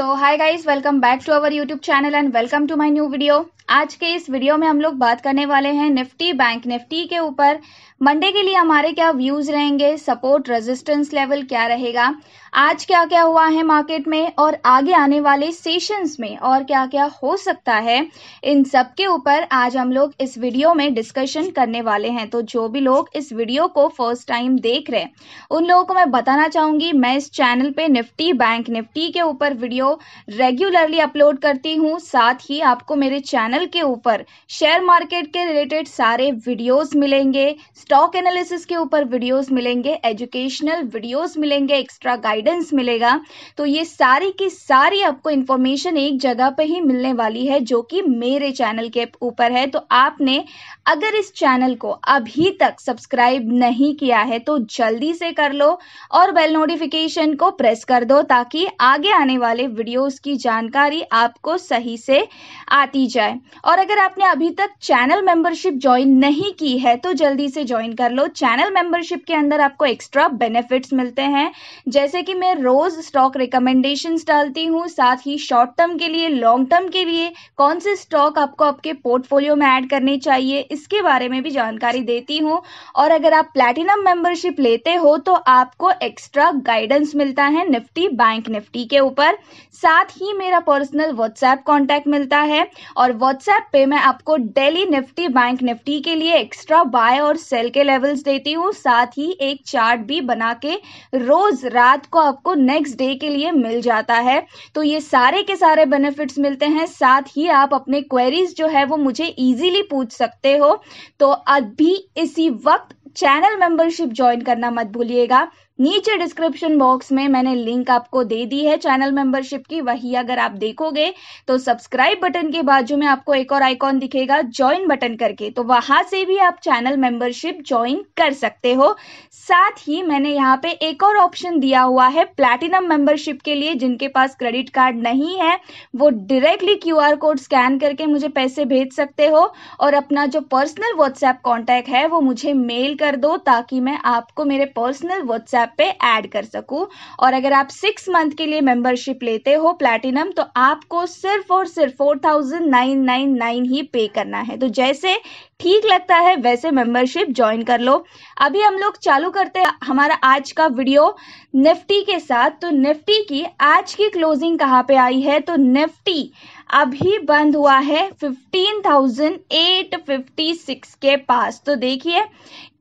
so hi guys welcome back to our youtube channel and welcome to my new video. आज के इस video में हम लोग बात करने वाले हैं निफ्टी बैंक। निफ्टी के ऊपर मंडे के लिए हमारे क्या व्यूज़ रहेंगे? सपोर्ट रेजिस्टेंस लेवल क्या रहेगा? आज क्या क्या हुआ है मार्केट में और आगे आने वाले सेशंस में और क्या क्या हो सकता है? इन सब के ऊपर आज हम लोग इस वीडियो में डिस्कशन करने वाले हैं। तो जो भी लोग इस वीडियो को फ़र्स्ट टाइम देख रहे हैं, उन लोगों को मैं बताना चाहूँगी, मैं इस चैनल पे निफ्टी बैंक, निफ्टी के ऊपर वीडियो रेगुलरली अपलोड करती हूँ। साथ ही आपको मेरे चैनल के ऊपर शेयर मार्केट के रिलेटेड सारे वीडियोस मिलेंगे स्टॉक एनालिसिस के ऊपर वीडियोस मिलेंगे एजुकेशनल वीडियोस मिलेंगे एक्स्ट्रा गाइडेंस मिलेगा। तो ये सारी की सारी आपको इन्फॉर्मेशन एक जगह पे ही मिलने वाली है, जो कि मेरे चैनल के ऊपर है। तो आपने अगर इस चैनल को अभी तक सब्सक्राइब नहीं किया है तो जल्दी से कर लो और बेल नोटिफिकेशन को प्रेस कर दो ताकि आगे आने वाले वीडियोस की जानकारी आपको सही से आती जाए। और अगर आपने अभी तक चैनल मेंबरशिप ज्वाइन नहीं की है तो जल्दी से ज्वाइन कर लो। चैनल मेंबरशिप के अंदर आपको एक्स्ट्रा बेनिफिट्स मिलते हैं, जैसे कि मैं रोज स्टॉक रिकमेंडेशन डालती हूँ, साथ ही शॉर्ट टर्म के लिए, लॉन्ग टर्म के लिए कौन से स्टॉक आपको आपके पोर्टफोलियो में ऐड करने चाहिए इसके बारे में भी जानकारी देती हूँ। और अगर आप प्लेटिनम मेंबरशिप लेते हो तो आपको एक्स्ट्रा गाइडेंस मिलता है निफ्टी बैंक निफ्टी के ऊपर। साथ ही मेरा पर्सनल व्हाट्सएप कॉन्टैक्ट मिलता है। और व्हाट्सएप पे मैं आपको डेली निफ्टी बैंक निफ्टी के लिए एक्स्ट्रा बाय और सेल के लेवल्स देती हूँ। साथ ही एक चार्ट भी बना के रोज रात को आपको नेक्स्ट डे के लिए मिल जाता है। तो ये सारे के सारे बेनिफिट्स मिलते हैं। साथ ही आप अपने क्वेरीज जो है, वो मुझे इजीली पूछ सकते हो तो अभी इसी वक्त चैनल मेंबरशिप ज्वाइन करना मत भूलिएगा। नीचे डिस्क्रिप्शन बॉक्स में मैंने लिंक आपको दे दी है चैनल मेंबरशिप की, वही अगर आप देखोगे तो सब्सक्राइब बटन के बाजू में आपको एक और आइकॉन दिखेगा ज्वाइन बटन करके। तो वहाँ से भी आप चैनल मेंबरशिप ज्वाइन कर सकते हो। साथ ही मैंने यहाँ पे एक और ऑप्शन दिया हुआ है प्लैटिनम मेंबरशिप के लिए, जिनके पास क्रेडिट कार्ड नहीं है, वो डायरेक्टली क्यू कोड स्कैन करके मुझे पैसे भेज सकते हो और अपना जो पर्सनल व्हाट्सएप कॉन्टैक्ट है, वो मुझे मेल कर दो, ताकि मैं आपको मेरे पर्सनल व्हाट्सएप पे ऐड कर सकूँ। और अगर आप सिक्स मंथ के लिए मेंबरशिप लेते हो प्लैटिनम तो आपको सिर्फ़ और सिर्फ़ four thousand nine nine nine ही पे करना है। तो जैसे ठीक लगता है वैसे मेंबरशिप ज्वाइन कर लो। अभी हम लोग चालू करते हैं हमारा आज का वीडियो निफ्टी के साथ। तो निफ्टी की आज की क्लोजिंग कहाँ पे आई है? तो निफ्टी अभी बंद हुआ है 15,856 के पास तो देखिए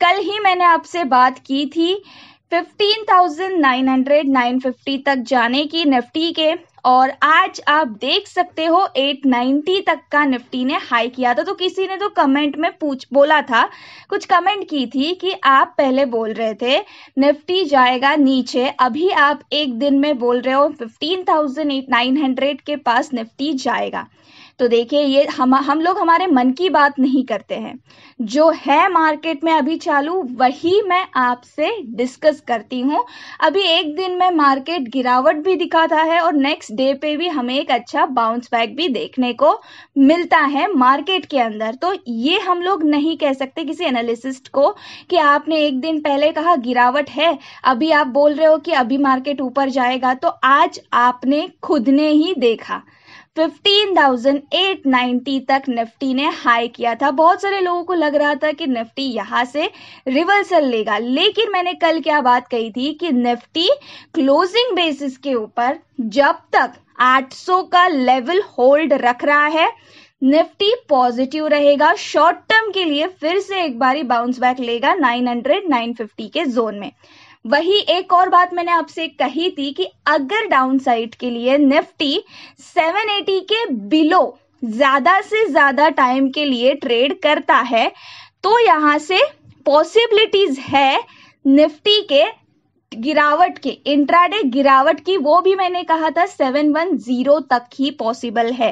कल ही मैंने आपसे बात की थी 15,900 950 तक जाने की निफ्टी के और आज आप देख सकते हो 890 तक का निफ्टी ने हाई किया था। तो किसी ने तो कमेंट में पूछ बोला था कुछ कमेंट की थी कि आप पहले बोल रहे थे निफ्टी जाएगा नीचे अभी आप एक दिन में बोल रहे हो 15,900 के पास निफ्टी जाएगा। तो देखिए, ये हम हम लोग हमारे मन की बात नहीं करते हैं। जो है मार्केट में अभी चालू, वही मैं आपसे डिस्कस करती हूँ। अभी एक दिन में मार्केट गिरावट भी दिखाता है और नेक्स्ट डे पे भी हमें एक अच्छा बाउंस बैक भी देखने को मिलता है मार्केट के अंदर। तो ये हम लोग नहीं कह सकते किसी एनालिसिस्ट को कि आपने एक दिन पहले कहा गिरावट है, अभी आप बोल रहे हो कि अभी मार्केट ऊपर जाएगा तो आज आपने खुद ने ही देखा। 15,890 तक निफ्टी ने हाई किया था। बहुत सारे लोगों को लग रहा था कि निफ्टी यहाँ से रिवर्सल लेगा। लेकिन मैंने कल क्या बात कही थी कि निफ्टी क्लोजिंग बेसिस के ऊपर जब तक 800 का लेवल होल्ड रख रहा है निफ्टी पॉजिटिव रहेगा। शॉर्ट टर्म के लिए फिर से एक बारी बाउंस बैक लेगा 900 950 के जोन में। वही एक और बात मैंने आपसे कही थी कि अगर डाउन साइड के लिए निफ्टी 780 के बिलो ज़्यादा से ज़्यादा टाइम के लिए ट्रेड करता है तो यहाँ से पॉसिबिलिटीज है निफ्टी के गिरावट के इंट्राडे गिरावट की वो भी मैंने कहा था 710 तक ही पॉसिबल है।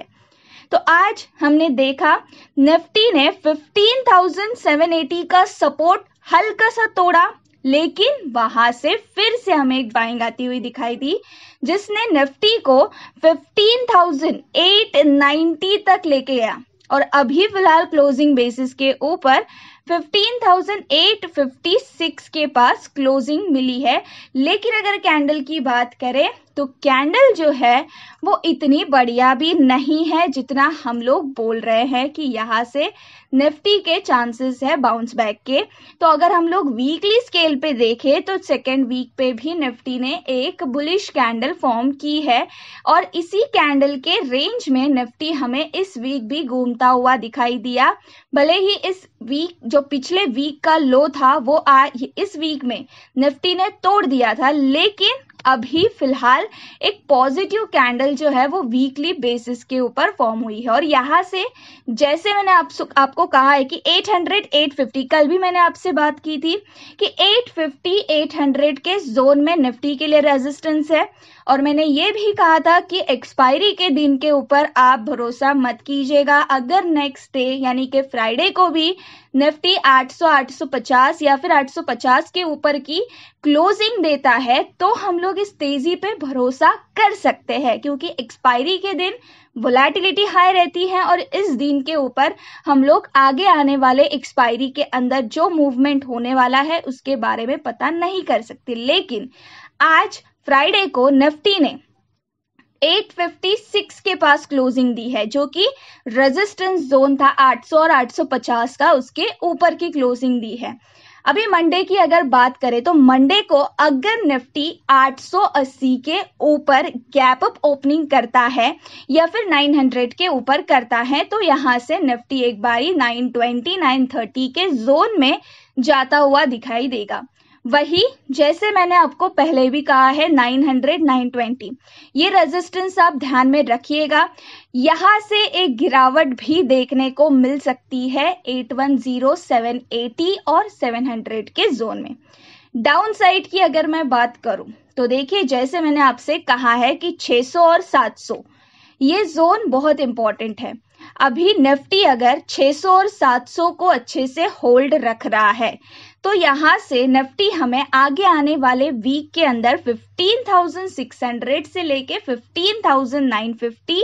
तो आज हमने देखा निफ्टी ने 15,780 का सपोर्ट हल्का सा तोड़ा लेकिन वहाँ से फिर से हमें एक बाइंग आती हुई दिखाई दी जिसने निफ्टी को 15,890 तक लेके गया। और अभी फ़िलहाल क्लोजिंग बेसिस के ऊपर 15,856 के पास क्लोजिंग मिली है। लेकिन अगर कैंडल की बात करें तो कैंडल जो है वो इतनी बढ़िया भी नहीं है जितना हम लोग बोल रहे हैं कि यहाँ से निफ्टी के चांसेस है बाउंस बैक के। तो अगर हम लोग वीकली स्केल पे देखें तो सेकेंड वीक पे भी निफ्टी ने एक बुलिश कैंडल फॉर्म की है। और इसी कैंडल के रेंज में निफ्टी हमें इस वीक भी घूमता हुआ दिखाई दिया। भले ही इस वीक जो पिछले वीक का लो था, वो आ इस वीक में निफ्टी ने तोड़ दिया था। लेकिन अभी फ़िलहाल एक पॉजिटिव कैंडल जो है, वो वीकली बेसिस के ऊपर फॉर्म हुई है। और यहाँ से जैसे मैंने आप आपको कहा है कि 800 850 कल भी मैंने आपसे बात की थी कि 850 800 के जोन में निफ्टी के लिए रेजिस्टेंस है। और मैंने ये भी कहा था कि एक्सपायरी के दिन के ऊपर आप भरोसा मत कीजिएगा। अगर नेक्स्ट डे यानी कि फ्राइडे को भी निफ्टी 800 850 या फिर 850 के ऊपर की क्लोजिंग देता है तो हम लोग इस तेज़ी पे भरोसा कर सकते हैं, क्योंकि एक्सपायरी के दिन वोलेटिलिटी हाई रहती है और इस दिन के ऊपर हम लोग आगे आने वाले एक्सपायरी के अंदर जो मूवमेंट होने वाला है, उसके बारे में पता नहीं कर सकते। लेकिन आज फ्राइडे को निफ्टी ने 856 के पास क्लोजिंग दी है, जो कि रेजिस्टेंस जोन था 800 और 850 का, उसके ऊपर की क्लोजिंग दी है। अभी मंडे की अगर बात करें तो मंडे को अगर निफ्टी 880 के ऊपर गैप अप ओपनिंग करता है, या फिर 900 के ऊपर करता है तो यहाँ से निफ्टी एक बारी 920 930 के जोन में जाता हुआ दिखाई देगा। वही जैसे मैंने आपको पहले भी कहा है 900 920 ये रेजिस्टेंस आप ध्यान में रखिएगा। यहाँ से एक गिरावट भी देखने को मिल सकती है 810 780 और 700 के जोन में। डाउन साइड की अगर मैं बात करूँ तो देखिए जैसे मैंने आपसे कहा है कि 600 और 700 ये जोन बहुत इंपॉर्टेंट है। अभी निफ्टी अगर 600 और 700 को अच्छे से होल्ड रख रहा है तो यहाँ से निफ्टी हमें आगे आने वाले वीक के अंदर 15,600 से लेके 15,950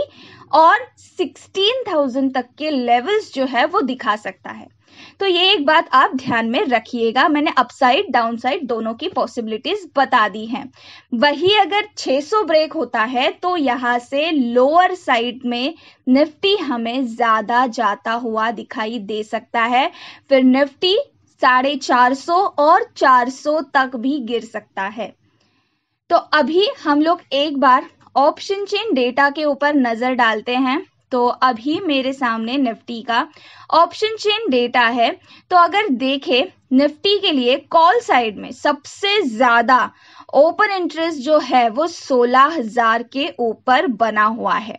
और 16,000 तक के लेवल्स जो है वो दिखा सकता है। तो ये एक बात आप ध्यान में रखिएगा। मैंने अपसाइड डाउन साइड दोनों की पॉसिबिलिटीज बता दी हैं। वही अगर 600 ब्रेक होता है तो यहाँ से लोअर साइड में निफ्टी हमें ज़्यादा जाता हुआ दिखाई दे सकता है। फिर निफ्टी साढ़े चार सौ और चार सौ तक भी गिर सकता है। तो अभी हम लोग एक बार ऑप्शन चेन डेटा के ऊपर नज़र डालते हैं। तो अभी मेरे सामने निफ्टी का ऑप्शन चेन डेटा है। तो अगर देखें, निफ्टी के लिए कॉल साइड में सबसे ज़्यादा ओपन इंटरेस्ट जो है वो सोलह हज़ार के ऊपर बना हुआ है।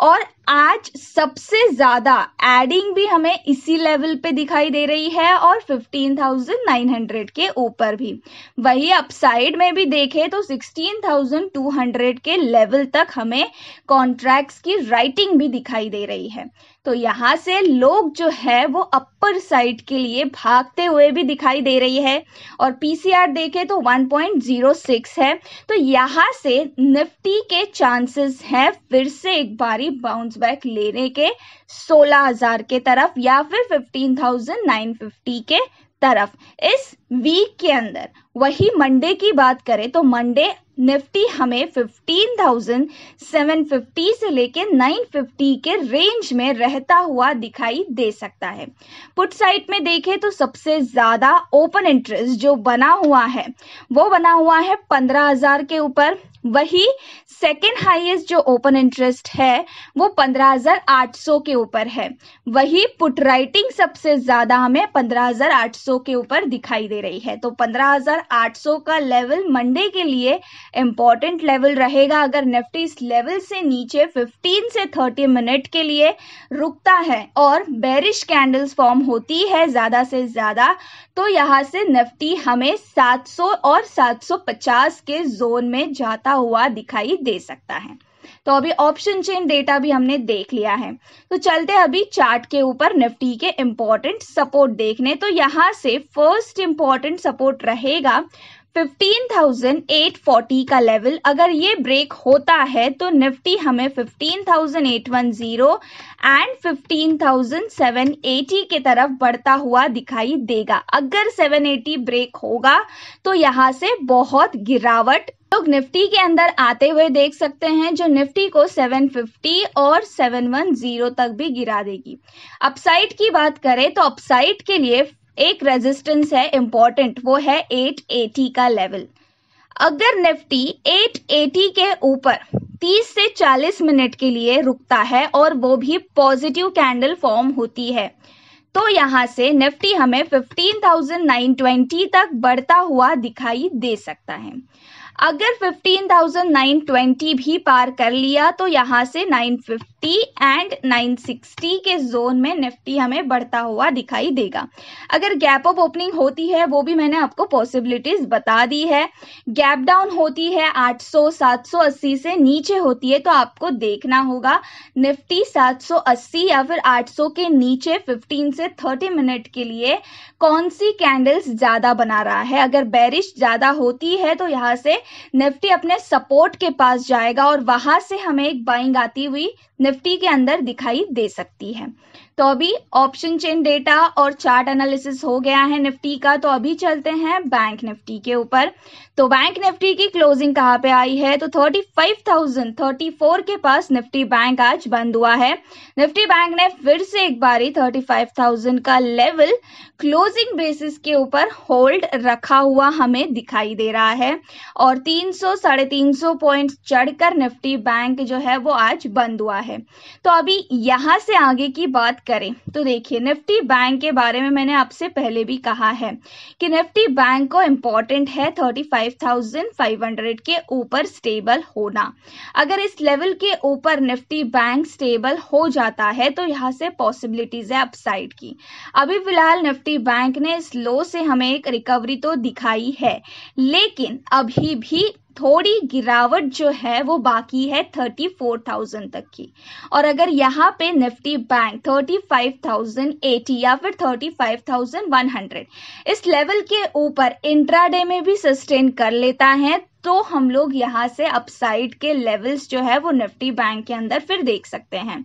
और आज सबसे ज़्यादा एडिंग भी हमें इसी लेवल पे दिखाई दे रही है और 15,900 के ऊपर भी। वही अपसाइड में भी देखें तो 16,200 के लेवल तक हमें कॉन्ट्रैक्ट्स की राइटिंग भी दिखाई दे रही है। तो यहाँ से लोग जो है वो अपर साइड के लिए भागते हुए भी दिखाई दे रही है और पीसीआर देखें तो 1.06 है। तो यहाँ से निफ्टी के चांसेस हैं फिर से एक बारी बाउंस बैक लेने के 16,000 के तरफ़ या फिर 15,950 के तरफ़। इस वीक के अंदर वही मंडे की बात करें तो मंडे निफ्टी हमें 15,750 से लेके 950 के रेंज में रहता हुआ दिखाई दे सकता है। पुट साइड में देखें तो सबसे ज़्यादा ओपन इंटरेस्ट जो बना हुआ है वो बना हुआ है 15,000 के ऊपर। वही सेकेंड हाईएस्ट जो ओपन इंटरेस्ट है वो 15,800 के ऊपर है। वही पुट राइटिंग सबसे ज़्यादा हमें 15,800 के ऊपर दिखाई दे रही है। तो 15,800 का लेवल मंडे के लिए इंपॉर्टेंट लेवल रहेगा। अगर निफ्टी इस लेवल से नीचे 15 से 30 मिनट के लिए रुकता है और बेरिश कैंडल्स फॉर्म होती है ज़्यादा से ज़्यादा तो यहाँ से निफ्टी हमें 700 और 750 के जोन में जाता हुआ दिखाई दे सकता है। तो अभी ऑप्शन चेन डेटा भी हमने देख लिया है। तो चलते अभी चार्ट के ऊपर निफ्टी के इंपॉर्टेंट सपोर्ट देखने। तो यहाँ से फ़र्स्ट इंपॉर्टेंट सपोर्ट रहेगा 15,840 का लेवल अगर ये ब्रेक होता है तो निफ्टी हमें 15,810 एंड 15,780 के तरफ़ बढ़ता हुआ दिखाई देगा। अगर 780 ब्रेक होगा तो यहाँ से बहुत गिरावट लोग निफ्टी के अंदर आते हुए देख सकते हैं जो निफ्टी को 750 और 710 तक भी गिरा देगी। अपसाइड की बात करें तो अपसाइड के लिए एक रेजिस्टेंस है इंपॉर्टेंट वो है 880 का लेवल अगर निफ्टी 880 के ऊपर 30 से 40 मिनट के लिए रुकता है और वो भी पॉजिटिव कैंडल फॉर्म होती है तो यहाँ से निफ्टी हमें 15,920 तक बढ़ता हुआ दिखाई दे सकता है। अगर 15,920 भी पार कर लिया तो यहाँ से 950 एंड 960 के जोन में निफ्टी हमें बढ़ता हुआ दिखाई देगा। अगर गैप अप ओपनिंग होती है वो भी मैंने आपको पॉसिबिलिटीज बता दी है। गैप डाउन होती है 800 780 से नीचे होती है तो आपको देखना होगा निफ्टी 780 या फिर 800 के नीचे 15 से 30 मिनट के लिए कौन सी कैंडल्स ज़्यादा बना रहा है? अगर बेरिश ज़्यादा होती है तो यहाँ से निफ्टी अपने सपोर्ट के पास जाएगा और वहाँ से हमें एक बाइंग आती हुई निफ्टी के अंदर दिखाई दे सकती है। तो अभी ऑप्शन चेन डेटा और चार्ट एनालिसिस हो गया है निफ्टी का तो अभी चलते हैं बैंक निफ्टी के ऊपर। तो बैंक निफ्टी की क्लोजिंग कहाँ पे आई है? तो thirty five thousand thirty four के पास निफ्टी बैंक आज बंद हुआ है। निफ्टी बैंक ने फिर से एक बारी थर्टी फाइव थाउज़ेंड का लेवल क्लोजिंग बेसिस के ऊपर होल्ड रखा हुआ हमें दिखाई दे रहा है। और तीन सौ, साढ़े तीन सौ पॉइंट चढ़कर निफ्टी बैंक जो है वो आज बंद हुआ है। तो अभी यहाँ से आगे की बात करें। तो देखिए, निफ्टी बैंक के बारे में मैंने आपसे पहले भी कहा है कि निफ्टी बैंक को इंपॉर्टेंट है thirty five thousand five hundred के ऊपर स्टेबल होना। अगर इस लेवल के ऊपर निफ्टी बैंक स्टेबल हो जाता है तो यहाँ से पॉसिबिलिटीज है अपसाइड की। अभी फ़िलहाल निफ्टी बैंक ने इस लो से हमें एक रिकवरी तो दिखाई है, लेकिन अभी भी थोड़ी गिरावट जो है वो बाकी है थर्टी फोर थाउज़ेंड तक की। और अगर यहाँ पे Nifty bank thirty five thousand, eighty या फिर thirty five thousand, one hundred, इस लेवल के ऊपर इंट्राडे में भी सस्टेन कर लेता है तो हम लोग यहाँ से अपसाइड के लेवल्स जो है वो निफ्टी बैंक के अंदर फिर देख सकते हैं।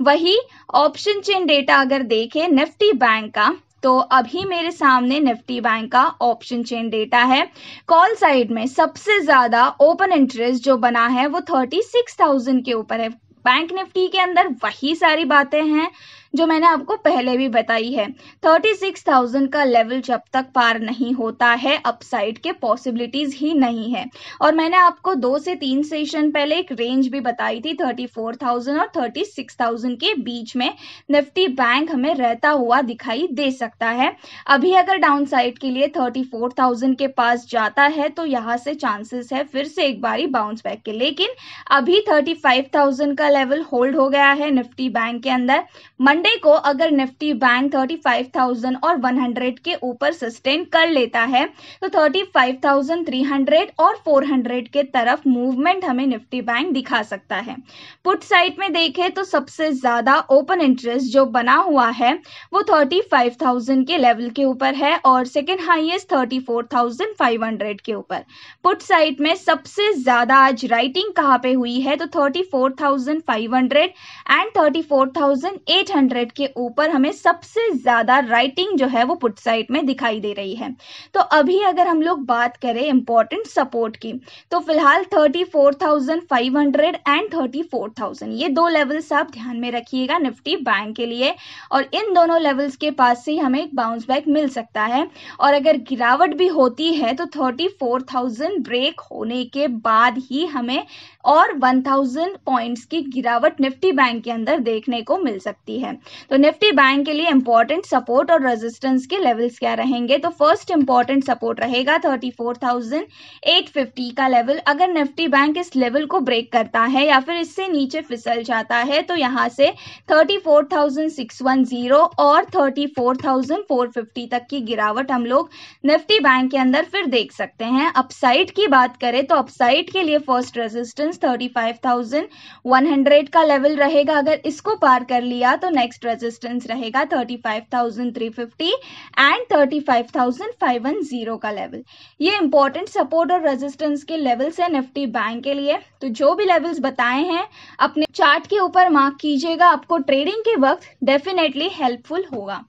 वही ऑप्शन चेन डेटा अगर देखें, निफ्टी बैंक का तो अभी मेरे सामने निफ्टी बैंक का ऑप्शन चेन डेटा है। कॉल साइड में सबसे ज़्यादा ओपन इंटरेस्ट जो बना है वो थर्टी सिक्स थाउज़ेंड के ऊपर है। बैंक निफ्टी के अंदर वही सारी बातें हैं। जो मैंने आपको पहले भी बताई है। थर्टी सिक्स थाउज़ेंड का लेवल जब तक पार नहीं होता है अपसाइड के पॉसिबिलिटीज ही नहीं है। और मैंने आपको दो से तीन सेशन पहले एक रेंज भी बताई थी थर्टी फोर थाउज़ेंड और थर्टी सिक्स थाउज़ेंड के बीच में निफ्टी बैंक हमें रहता हुआ दिखाई दे सकता है। अभी अगर डाउन साइड के लिए थर्टी फोर थाउज़ेंड के पास जाता है तो यहाँ से चांसेस है फिर से एक बारी बाउंस बैक के। लेकिन अभी थर्टी फाइव थाउज़ेंड का लेवल होल्ड हो गया है निफ्टी बैंक के अंदर। मंडे को अगर निफ्टी बैंक 35,000 और 100 के ऊपर सस्टेन कर लेता है तो 35,300 और 400 के तरफ़ मूवमेंट हमें निफ्टी बैंक दिखा सकता है। पुट साइड में देखें तो सबसे ज़्यादा ओपन इंटरेस्ट जो बना हुआ है वो 35,000 के लेवल के ऊपर है और सेकेंड हाइएस्ट 34,500 के ऊपर। पुट साइड में सबसे ज़्यादा आज राइटिंग कहाँ पे हुई है तो 34,500 एंड 34,800 के ऊपर हमें सबसे ज़्यादा राइटिंग जो है वो पुट साइड में दिखाई दे रही है। तो अभी अगर हम लोग बात करें इंपॉर्टेंट सपोर्ट की तो फ़िलहाल thirty four thousand five hundred and thirty four thousand ये दो लेवल्स आप ध्यान में रखिएगा निफ्टी बैंक के लिए, और इन दोनों लेवल्स के पास से हमें एक बाउंस बैक मिल सकता है। और अगर गिरावट भी होती है तो थर्टी फोर थाउज़ेंड ब्रेक होने के बाद ही हमें और वन थाउज़ेंड पॉइंट्स की गिरावट निफ्टी बैंक के अंदर देखने को मिल सकती है। तो निफ्टी बैंक के लिए इंपॉर्टेंट सपोर्ट और रेजिस्टेंस के लेवल्स क्या रहेंगे? तो फ़र्स्ट इंपॉर्टेंट सपोर्ट रहेगा thirty four thousand eight fifty का लेवल अगर निफ्टी बैंक इस लेवल को ब्रेक करता है या फिर इससे नीचे फिसल जाता है तो यहाँ से thirty four thousand six one zero और thirty four thousand four fifty तक की गिरावट हम लोग निफ्टी बैंक के अंदर फिर देख सकते हैं। अपसाइड की बात करें तो अपसाइड के लिए first resistance thirty five thousand one hundred का लेवल रहेगा। अगर इसको पार कर लिया तो नेक्स्ट नेक्स्ट रेजिस्टेंस रहेगा 35,350 एंड 35,510 का लेवल ये इंपॉर्टेंट सपोर्ट और रेजिस्टेंस के लेवल्स है निफ्टी बैंक के लिए. तो जो भी लेवल्स बताए हैं अपने चार्ट के ऊपर मार्क कीजिएगा आपको ट्रेडिंग के वक्त डेफिनेटली हेल्पफुल होगा.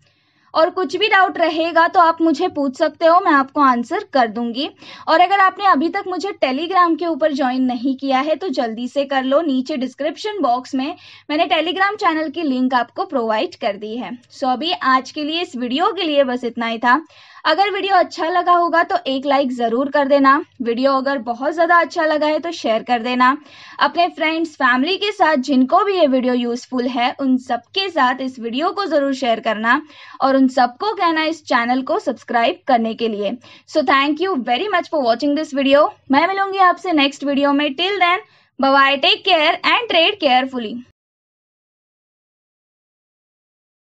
और कुछ भी डाउट रहेगा तो आप मुझे पूछ सकते हो, मैं आपको आंसर कर दूँगी। और अगर आपने अभी तक मुझे टेलीग्राम के ऊपर ज्वाइन नहीं किया है तो जल्दी से कर लो। नीचे डिस्क्रिप्शन बॉक्स में मैंने टेलीग्राम चैनल की लिंक आपको प्रोवाइड कर दी है। सो अभी आज के लिए इस वीडियो के लिए बस इतना ही था। अगर वीडियो अच्छा लगा होगा तो एक लाइक ज़रूर कर देना। वीडियो अगर बहुत ज़्यादा अच्छा लगा है तो शेयर कर देना। अपने फ्रेंड्स फैमिली के साथ जिनको भी ये वीडियो यूज़फुल है, उन सबके साथ इस वीडियो को ज़रूर शेयर करना। और उन सबको कहना इस चैनल को सब्सक्राइब करने के लिए। So thank you very much for watching this video मैं मिलूँगी आपसे नेक्स्ट वीडियो में. Till then bye take care and trade carefully